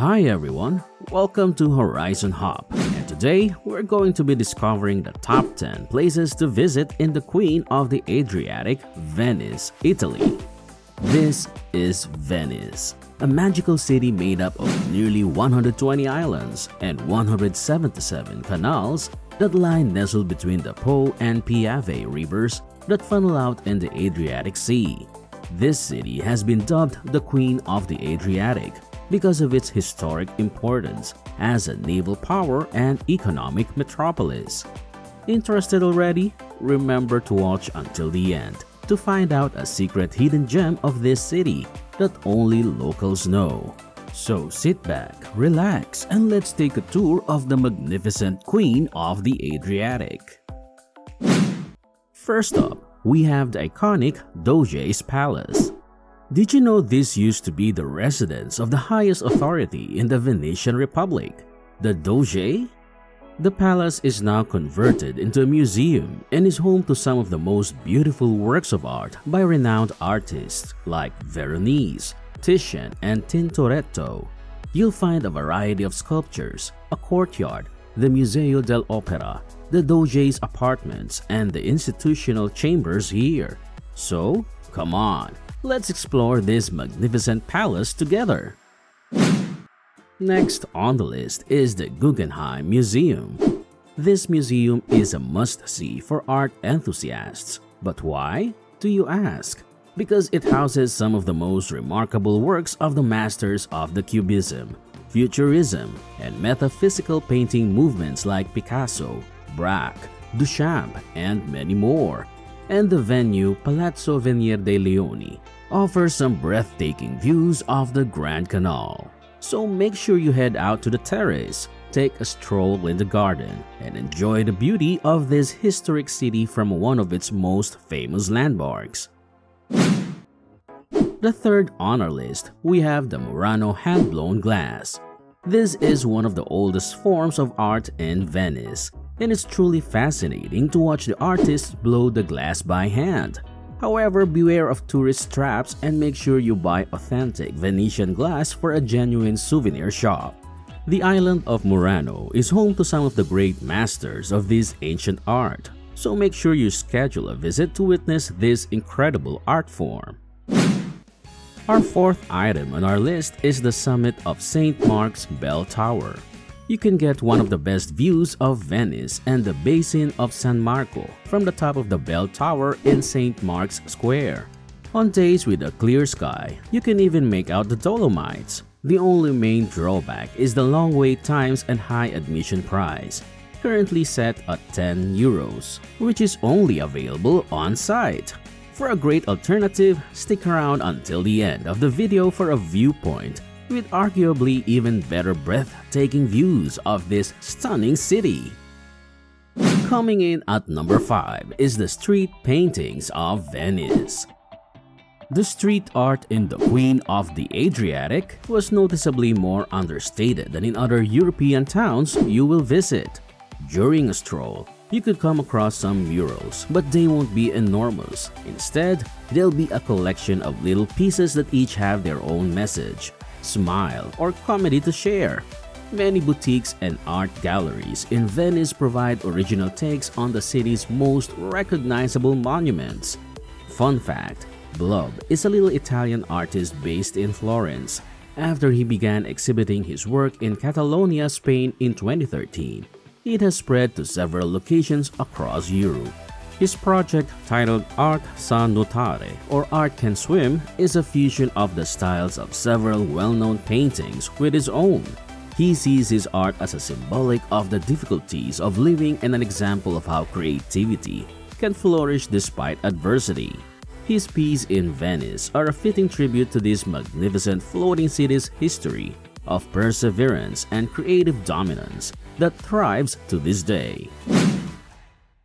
Hi everyone, welcome to Horizon Hop, and today we're going to be discovering the top 10 places to visit in the Queen of the Adriatic, Venice, Italy. This is Venice, a magical city made up of nearly 120 islands and 177 canals that lie nestled between the Po and Piave rivers that funnel out in the Adriatic Sea. This city has been dubbed the Queen of the Adriatic because of its historic importance as a naval power and economic metropolis. Interested already? Remember to watch until the end to find out a secret hidden gem of this city that only locals know. So sit back, relax, and let's take a tour of the magnificent Queen of the Adriatic. First up, we have the iconic Doge's Palace. Did you know this used to be the residence of the highest authority in the Venetian Republic, the Doge? The palace is now converted into a museum and is home to some of the most beautiful works of art by renowned artists like Veronese, Titian, and Tintoretto. You'll find a variety of sculptures, a courtyard, the Museo dell'Opera, the Doge's apartments, and the institutional chambers here. So, come on, let's explore this magnificent palace together. Next on the list is the Guggenheim Museum. This museum is a must-see for art enthusiasts. But why, do you ask? Because it houses some of the most remarkable works of the masters of the Cubism, Futurism, and metaphysical painting movements like Picasso, Braque, Duchamp, and many more. And the venue Palazzo Venier dei Leoni offers some breathtaking views of the Grand Canal. So make sure you head out to the terrace, take a stroll in the garden, and enjoy the beauty of this historic city from one of its most famous landmarks. The third on our list, we have the Murano hand-blown glass. This is one of the oldest forms of art in Venice, and it's truly fascinating to watch the artists blow the glass by hand. However, beware of tourist traps and make sure you buy authentic Venetian glass for a genuine souvenir shop. The island of Murano is home to some of the great masters of this ancient art, so make sure you schedule a visit to witness this incredible art form. Our fourth item on our list is the summit of St. Mark's Bell Tower you can get one of the best views of Venice and the basin of San Marco from the top of the bell tower in St. Mark's Square. On days with a clear sky, you can even make out the Dolomites. The only main drawback is the long wait times and high admission price, currently set at 10 euros, which is only available on site. For a great alternative, stick around until the end of the video for a viewpoint with arguably even better breathtaking views of this stunning city. Coming in at number 5 is the street paintings of Venice. The street art in the Queen of the Adriatic was noticeably more understated than in other European towns you will visit. During a stroll, you could come across some murals, but they won't be enormous. Instead, they'll be a collection of little pieces that each have their own message, smile, or comedy to share. Many boutiques and art galleries in Venice provide original takes on the city's most recognizable monuments. Fun fact, Blub is a little Italian artist based in Florence. After he began exhibiting his work in Catalonia, Spain in 2013, it has spread to several locations across Europe. His project, titled Art Sa Nuotare or Art Can Swim, is a fusion of the styles of several well-known paintings with his own. He sees his art as a symbolic of the difficulties of living and an example of how creativity can flourish despite adversity. His piece in Venice are a fitting tribute to this magnificent floating city's history of perseverance and creative dominance that thrives to this day.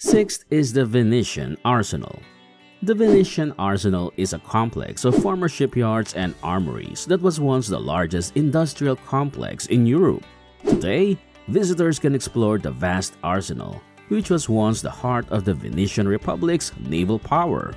Sixth is the Venetian Arsenal. The Venetian Arsenal is a complex of former shipyards and armories that was once the largest industrial complex in Europe. Today, visitors can explore the vast arsenal, which was once the heart of the Venetian Republic's naval power.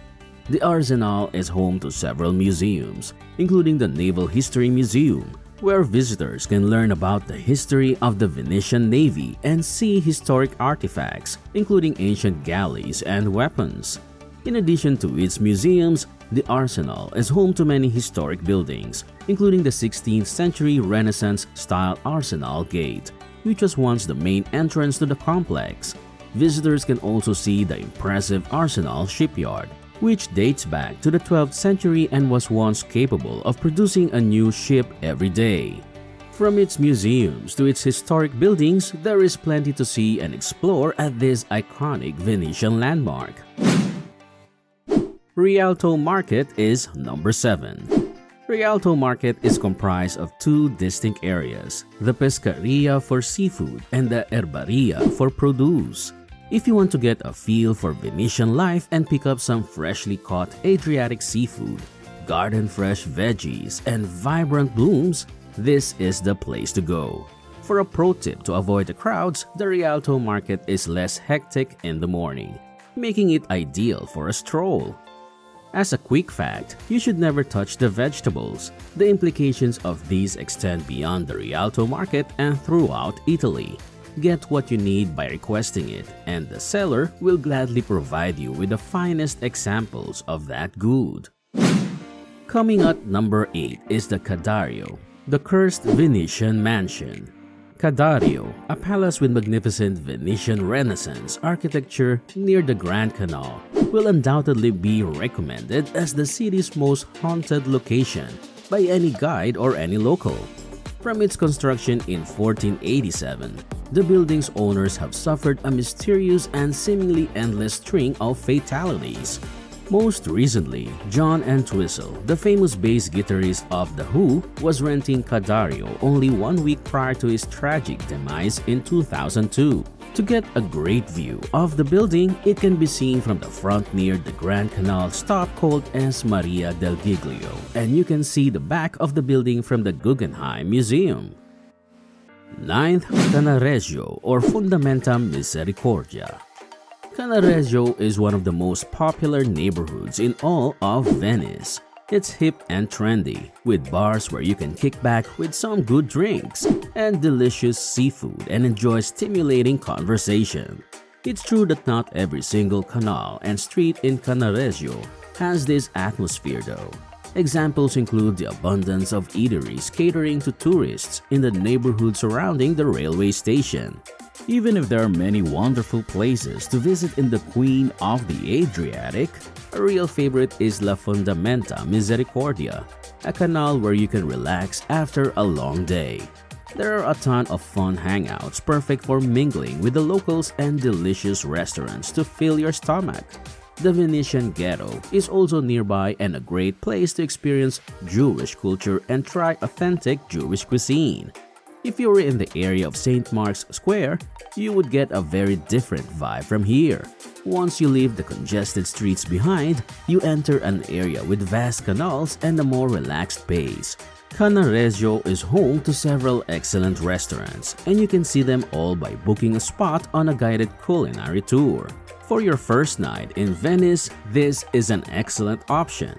The arsenal is home to several museums, including the Naval History Museum, where visitors can learn about the history of the Venetian Navy and see historic artifacts, including ancient galleys and weapons. In addition to its museums, the Arsenal is home to many historic buildings, including the 16th century Renaissance-style Arsenal Gate, which was once the main entrance to the complex. Visitors can also see the impressive Arsenal shipyard, which dates back to the 12th century and was once capable of producing a new ship every day. From its museums to its historic buildings, there is plenty to see and explore at this iconic Venetian landmark. Rialto Market is number 7. Rialto Market is comprised of two distinct areas, the Pescaria for seafood and the Erbaria for produce. If you want to get a feel for Venetian life and pick up some freshly caught Adriatic seafood, garden fresh veggies, and vibrant blooms, this is the place to go. For a pro tip to avoid the crowds, the Rialto market is less hectic in the morning, making it ideal for a stroll. As a quick fact, you should never touch the vegetables. The implications of these extend beyond the Rialto market and throughout Italy. Get what you need by requesting it, and the seller will gladly provide you with the finest examples of that good. Coming at number 8 is the Ca' Dario, the cursed Venetian mansion. Ca' Dario, a palace with magnificent Venetian Renaissance architecture near the Grand Canal, will undoubtedly be recommended as the city's most haunted location by any guide or any local. From its construction in 1487, the building's owners have suffered a mysterious and seemingly endless string of fatalities. Most recently, John Entwistle, the famous bass guitarist of The Who, was renting Ca' Dario only one week prior to his tragic demise in 2002. To get a great view of the building, it can be seen from the front near the Grand Canal stop called S. Maria del Giglio, and you can see the back of the building from the Guggenheim Museum. 9th, Cannaregio or Fondamenta Misericordia Cannaregio is one of the most popular neighborhoods in all of Venice. It's hip and trendy, with bars where you can kick back with some good drinks and delicious seafood and enjoy stimulating conversation. It's true that not every single canal and street in Cannaregio has this atmosphere though. Examples include the abundance of eateries catering to tourists in the neighborhood surrounding the railway station, even if there are many wonderful places to visit in the Queen of the Adriatic, a real favorite is La Fondamenta Misericordia, a canal where you can relax after a long day. There are a ton of fun hangouts perfect for mingling with the locals and delicious restaurants to fill your stomach. The Venetian Ghetto is also nearby and a great place to experience Jewish culture and try authentic Jewish cuisine. If you were in the area of St. Mark's Square, you would get a very different vibe from here. Once you leave the congested streets behind, you enter an area with vast canals and a more relaxed pace. Cannaregio is home to several excellent restaurants, and you can see them all by booking a spot on a guided culinary tour. For your first night in Venice, this is an excellent option.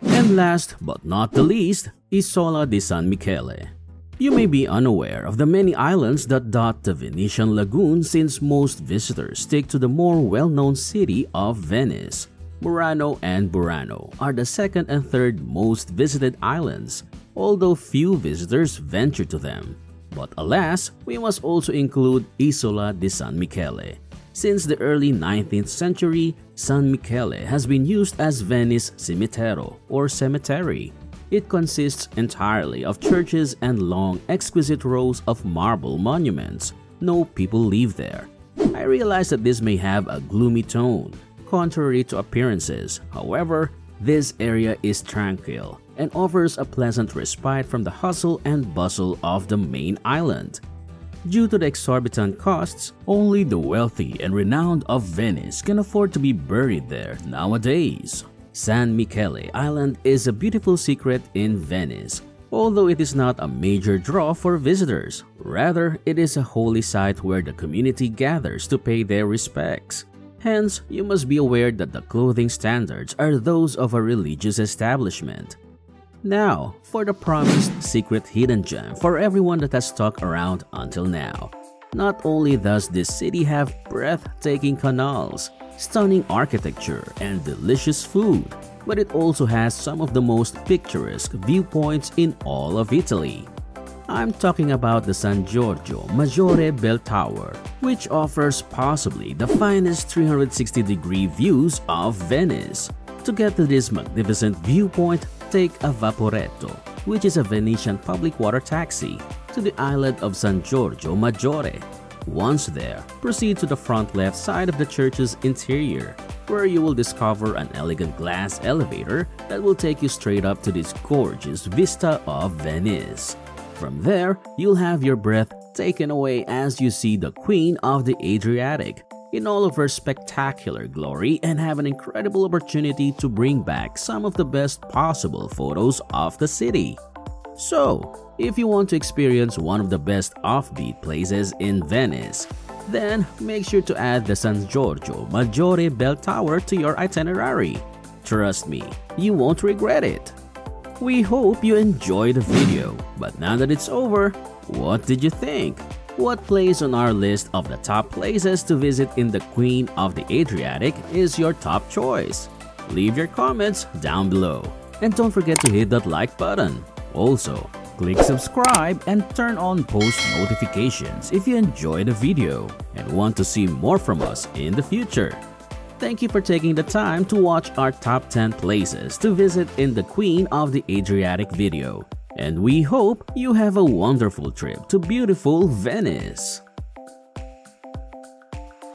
And last but not the least, Isola di San Michele. You may be unaware of the many islands that dot the Venetian lagoon since most visitors stick to the more well-known city of Venice. Murano and Burano are the second and third most visited islands, although few visitors venture to them. But alas, we must also include Isola di San Michele. Since the early 19th century, San Michele has been used as Venice Cimitero or cemetery it consists entirely of churches and long, exquisite rows of marble monuments. No people live there. I realize that this may have a gloomy tone, contrary to appearances. However, this area is tranquil and offers a pleasant respite from the hustle and bustle of the main island. Due to the exorbitant costs, only the wealthy and renowned of Venice can afford to be buried there nowadays. San Michele Island is a beautiful secret in Venice, although it is not a major draw for visitors. Rather, it is a holy site where the community gathers to pay their respects. Hence, you must be aware that the clothing standards are those of a religious establishment. Now, for the promised secret hidden gem for everyone that has stuck around until now. Not only does this city have breathtaking canals, stunning architecture, and delicious food, but it also has some of the most picturesque viewpoints in all of Italy. I'm talking about the San Giorgio Maggiore Bell Tower, which offers possibly the finest 360-degree views of Venice. To get to this magnificent viewpoint, take a Vaporetto, which is a Venetian public water taxi, to the island of San Giorgio Maggiore. Once there, proceed to the front left side of the church's interior, where you will discover an elegant glass elevator that will take you straight up to this gorgeous vista of Venice. From there, you'll have your breath taken away as you see the Queen of the Adriatic in all of her spectacular glory and have an incredible opportunity to bring back some of the best possible photos of the city. So, if you want to experience one of the best offbeat places in Venice, then make sure to add the San Giorgio Maggiore Bell Tower to your itinerary. Trust me, you won't regret it. We hope you enjoyed the video, but now that it's over, what did you think? What place on our list of the top places to visit in the Queen of the Adriatic is your top choice? Leave your comments down below. And don't forget to hit that like button. Also, click subscribe and turn on post notifications if you enjoy the video and want to see more from us in the future. Thank you for taking the time to watch our top 10 places to visit in the Queen of the Adriatic video. And we hope you have a wonderful trip to beautiful Venice.